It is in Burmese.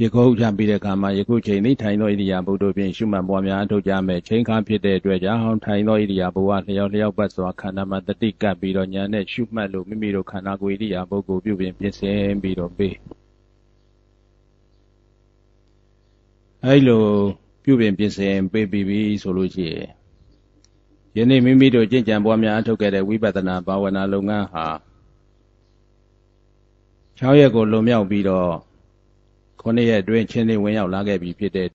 ရေခုပ်ချပြီးတဲ့အခါမှာယခုချိန်นี้ထိုင်သောဣရိယာပုတို့ဖြင့်ရှုမှတ်ပွားများအထောက်ကြမယ်ချိန်ခါဖြစ်တဲ့အတွက်ကြောင့်ထိုင်သောဣရိယာပုကလျောက်လျောက်ပတ်စွာခန္ဓာမှာတတိကပ်ပြီးတော့ညာနဲ့ရှုမှတ်လို့မိမိတို့ခန္ဓာကိုယ်ဣရိယာပုကိုပြုပြင်ပြင်ဆင်ပြီးတော့ပေးအဲလိုပြုပြင်ပြင်ဆင်ပေးပြီးပြီဆိုလို့ရှိရင်ယနေ့မိမိတို့ကြင်ကြံပွားများအထောက်ခဲ့တဲ့ဝိပဿနာဘာဝနာလုပ်ငန်းဟာ6ရက်ကိုလွန်မြောက်ပြီးတော့ 9ရက်အတွင်းချင်းလေးဝင်ရောက်လာခဲ့ပြီဖြစ်တဲ့